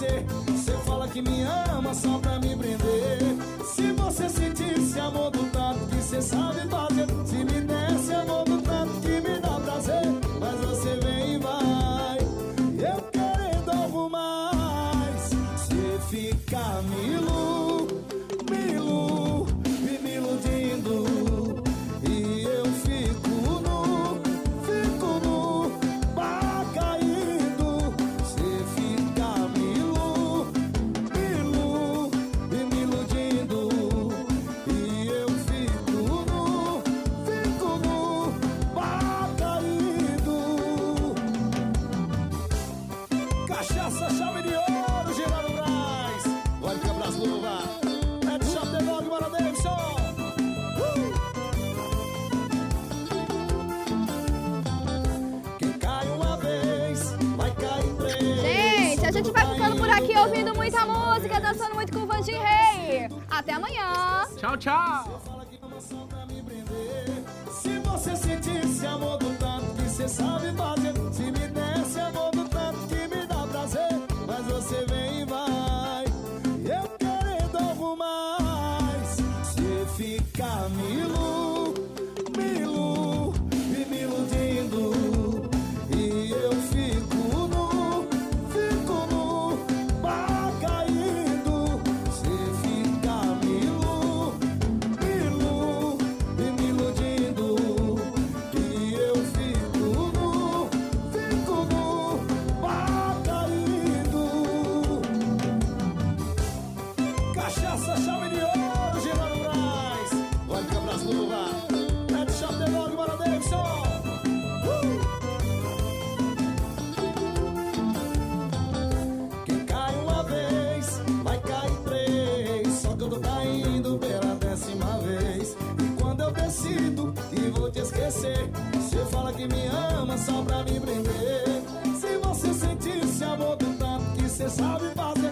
você. Você fala que me ama só pra me prender. Se você sentisse amor do tanto que você sabe fazer Se me desse amor do tanto que me dá prazer Mas você vem e vai. Eu querendo algo mais. Se fica me louco. A gente vai ficando por aqui ouvindo muita música, dançando muito com o Vandinho Rei. Até amanhã. Tchau, tchau. Prender. Se você sentisse amor do tanto que cê sabe fazer, se me desse amor do tanto que me dá prazer, mas você vem e vai. Eu querendo algo mais, cê fica me ilu, caindo pela décima vez. E quando eu decido que vou te esquecer, você fala que me ama só pra me prender. Se você sentisse amor do tanto que você sabe fazer,